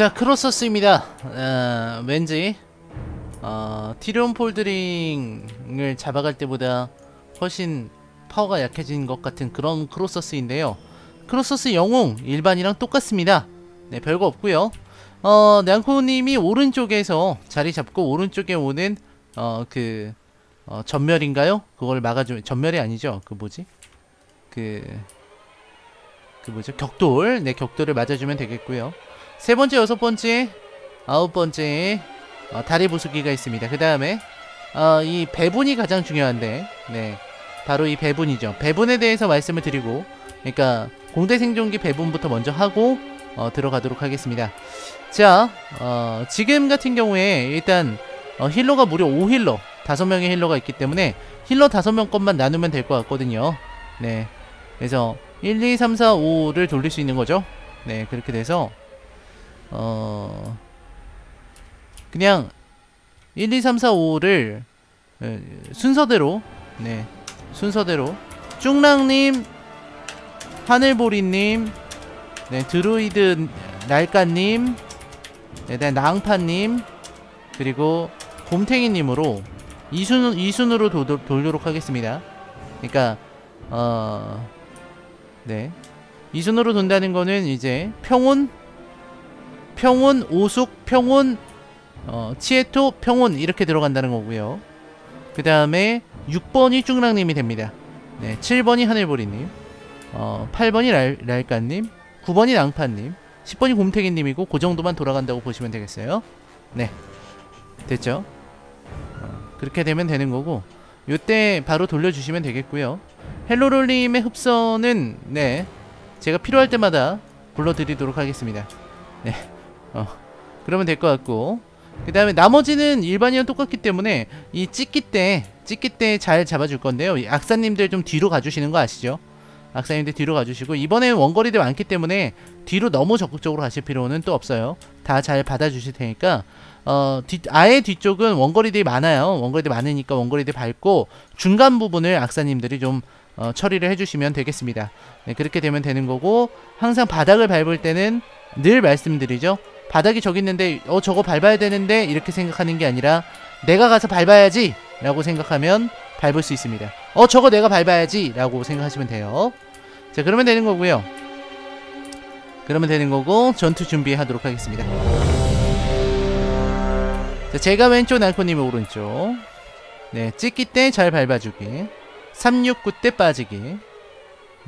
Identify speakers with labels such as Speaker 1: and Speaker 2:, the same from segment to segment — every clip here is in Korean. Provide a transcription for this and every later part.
Speaker 1: 자 크로서스입니다. 어, 왠지 어, 티리온 폴드링을 잡아갈 때보다 훨씬 파워가 약해진 것 같은 그런 크로서스인데요. 크로서스 영웅 일반이랑 똑같습니다. 네 별거 없고요. 어 냥코님이 오른쪽에서 자리 잡고 오른쪽에 오는 어그 어, 전멸인가요? 그걸 막아주면 전멸이 아니죠? 그 뭐지? 그그 뭐죠? 격돌? 네 격돌을 맞아주면 되겠고요 세 번째, 여섯 번째, 아홉 번째 어, 다리 부수기가 있습니다. 그 다음에 어, 이 배분이 가장 중요한데, 네, 바로 이 배분이죠. 배분에 대해서 말씀을 드리고, 그러니까 공대 생존기 배분부터 먼저 하고 어, 들어가도록 하겠습니다. 자, 어, 지금 같은 경우에 일단 어, 힐러가 무려 5힐러, 5명의 힐러가 있기 때문에 힐러 5명 것만 나누면 될 것 같거든요. 네, 그래서 1, 2, 3, 4, 5를 돌릴 수 있는 거죠. 네, 그렇게 돼서 어 그냥 1, 2, 3, 4, 5를 순서대로 네 순서대로 쭉랑님 하늘보리님 네 드루이드 날까님 네, 네 낭파님 그리고 곰탱이님으로 이순 이순으로 도, 돌도록 하겠습니다. 그러니까 어네 이순으로 돈다는 거는 이제 평온 평온, 오숙, 평온, 어, 치에토, 평온 이렇게 들어간다는 거고요. 그 다음에 6번이 쭉랑님이 됩니다. 네, 7번이 하늘보리님, 어, 8번이 랄, 랄까님, 9번이 낭파님, 10번이 곰탱이님이고 그 정도만 돌아간다고 보시면 되겠어요. 네, 됐죠? 어, 그렇게 되면 되는 거고 요때 바로 돌려주시면 되겠고요. 헬로롤님의 흡선은 네, 제가 필요할 때마다 불러드리도록 하겠습니다. 네. 어 그러면 될 것 같고. 그 다음에 나머지는 일반이랑 똑같기 때문에 이 찍기 때 찍기 때 잘 잡아줄 건데요. 악사님들 좀 뒤로 가주시는 거 아시죠? 악사님들 뒤로 가주시고 이번에 원거리들 많기 때문에 뒤로 너무 적극적으로 가실 필요는 또 없어요. 다 잘 받아주실 테니까. 어, 뒤, 아예 뒤쪽은 원거리들이 많아요. 원거리들 많으니까 원거리들 밟고 중간 부분을 악사님들이 좀 어, 처리를 해주시면 되겠습니다. 네, 그렇게 되면 되는 거고 항상 바닥을 밟을 때는 늘 말씀드리죠 바닥이 저기 있는데 어 저거 밟아야 되는데 이렇게 생각하는 게 아니라 내가 가서 밟아야지! 라고 생각하면 밟을 수 있습니다. 어 저거 내가 밟아야지! 라고 생각하시면 돼요. 자 그러면 되는 거고요. 그러면 되는 거고 전투 준비하도록 하겠습니다. 자 제가 왼쪽 날코님이 오른쪽. 네 찍기 때 잘 밟아주기. 369 때 빠지기.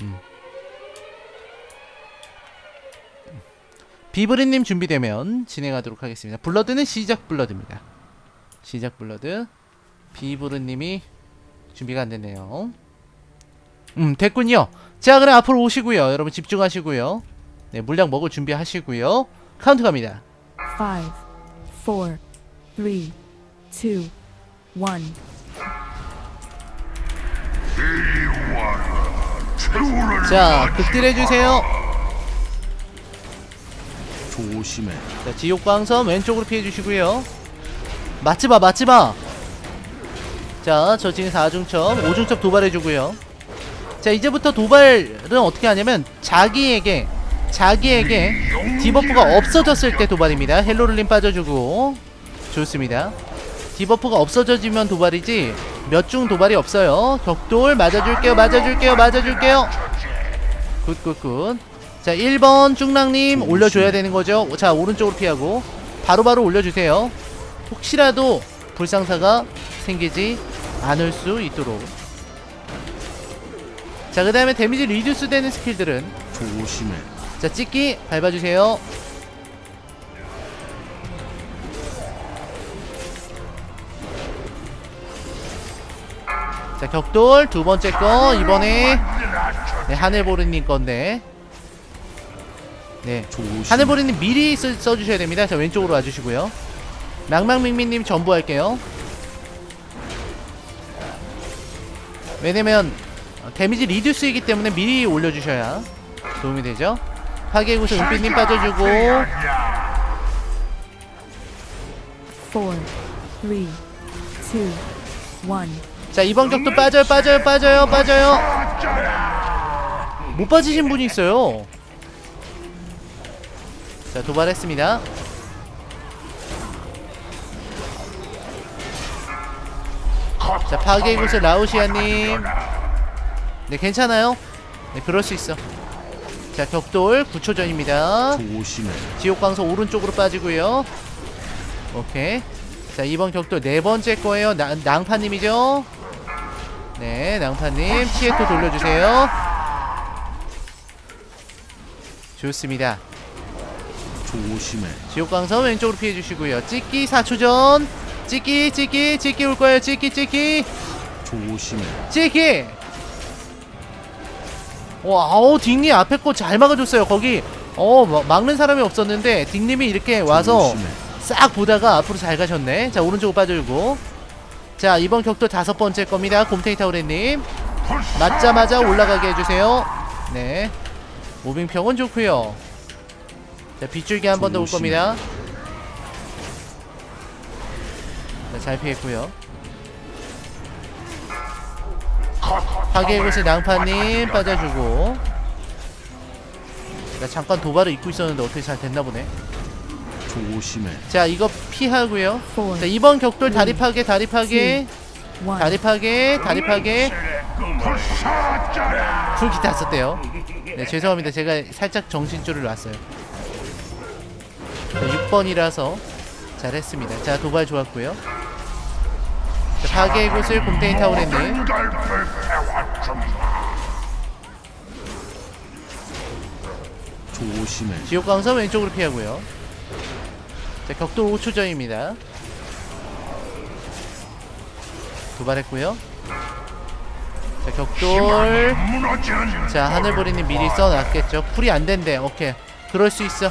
Speaker 1: 음. 비브리님 준비되면 진행하도록 하겠습니다. Blood는 시작 Blood입니다. 시작 Blood. 비브르님이 준비가 안 됐네요. 음, 됐군요. 자, 그럼 앞으로 오시고요. 여러분 집중하시고요. 네, 물량 먹을 준비하시고요. 카운트 갑니다.
Speaker 2: 5, 4, 3, 2, 1.
Speaker 1: 자, 극딜해주세요.
Speaker 3: 조심해.
Speaker 1: 자, 지옥 광선 왼쪽으로 피해 주시고요. 맞지 마, 맞지 마! 자, 저 지금 4중첩, 5중첩 도발해 주고요. 자, 이제부터 도발은 어떻게 하냐면, 자기에게, 자기에게 debuff가 없어졌을 때 도발입니다. 헬로를림 빠져주고. 좋습니다. debuff가 없어져지면 도발이지, 몇 중 도발이 없어요. 격돌 맞아줄게요, 맞아줄게요, 맞아줄게요. good good good. 자 1번 중랑님 올려줘야 되는 거죠? 자 오른쪽으로 피하고 바로바로 바로 올려주세요. 혹시라도 불상사가 생기지 않을 수 있도록. 자 그 다음에 damage reduce 되는 스킬들은?
Speaker 3: 조심해.
Speaker 1: 자 찍기 밟아주세요. 자 격돌 두 번째 거 이번에 네, 하늘보르님 건데 네. 하늘보리님 미리 써, 써주셔야 됩니다. 자, 왼쪽으로 와주시고요. 낭망밍밍님 전부 할게요. 왜냐면 데미지 리듀스이기 때문에 미리 올려주셔야 도움이 되죠. 파괴구슬 은빛님 빠져주고
Speaker 2: 4, 3, 2, 1.
Speaker 1: 자 이번 격도 빠져요 빠져요 빠져요 빠져요 못 빠지신 분이 있어요 자 도발했습니다. 자 파괴의 곳을 라우시아님. 네 괜찮아요? 네 그럴 수 있어. 자 격돌 9초 전입니다. 지옥광석 오른쪽으로 빠지고요. 오케이. 자 이번 격돌 네 번째 거예요. 나, 낭파님이죠? 네 낭파님. 치에토 돌려주세요. 좋습니다
Speaker 3: 조심해.
Speaker 1: 지옥광석 왼쪽으로 피해주시고요. 찍기 4초 전. 찍기 찍기 찍기 올 거예요. 찍기 찍기
Speaker 3: 조심해.
Speaker 1: 찍기 와 아우 딩님 앞에 거 잘 막아줬어요. 거기 어 마- 막는 사람이 없었는데 딩님이 이렇게 와서
Speaker 3: 조심해.
Speaker 1: 싹 보다가 앞으로 잘 가셨네. 자 오른쪽으로 빠져주고. 자 이번 격돌 다섯 번째 겁니다. 곰탱이 타우레님. 맞자마자 올라가게 해주세요. 네. 모빙평은 좋고요 자 빗줄기 한 번 더 올. 겁니다. 자, 잘 피했고요. 파괴의 곳에 낭파님 빠져주고. 나 잠깐 도발을 잊고 있었는데 어떻게 잘 됐나 보네.
Speaker 3: 조심해.
Speaker 1: 자 이거 피하고요. 자 이번 격돌 다리 파괴 다리 파괴. 다리 파괴 다리 파괴. 풀기 다 썼대요. 네 죄송합니다. 제가 살짝 정신줄을 놨어요. 자 6번이라서 잘했습니다. 자 도발 좋았고요. 자 파괴의 곳을 곰탱이 타오랬네
Speaker 3: 조심해.
Speaker 1: 지옥광선 왼쪽으로 피하고요. 자 격돌 5초 전입니다. 도발했고요. 자 격돌. 자 하늘보리님 미리 써놨겠죠. 쿨이 안 된대. 오케이. 그럴 수 있어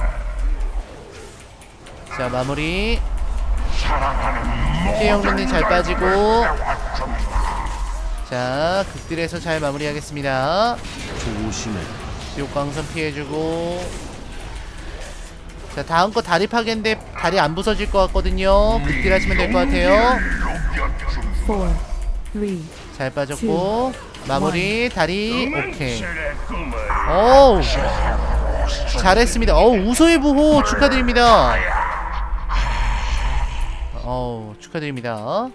Speaker 1: 자 마무리. 피해영린님 잘 빠지고. 자 극딜에서 잘 마무리하겠습니다.
Speaker 3: 조심해.
Speaker 1: 지옥광선 피해주고. 자 다음 거 다리 파괴인데 다리 안 부서질 것 같거든요. 극딜 하시면 될 것 같아요. 잘 빠졌고. 마무리. 다리. 오케이. 어우. 잘했습니다. 어우 우소의 부호 축하드립니다 어우 축하드립니다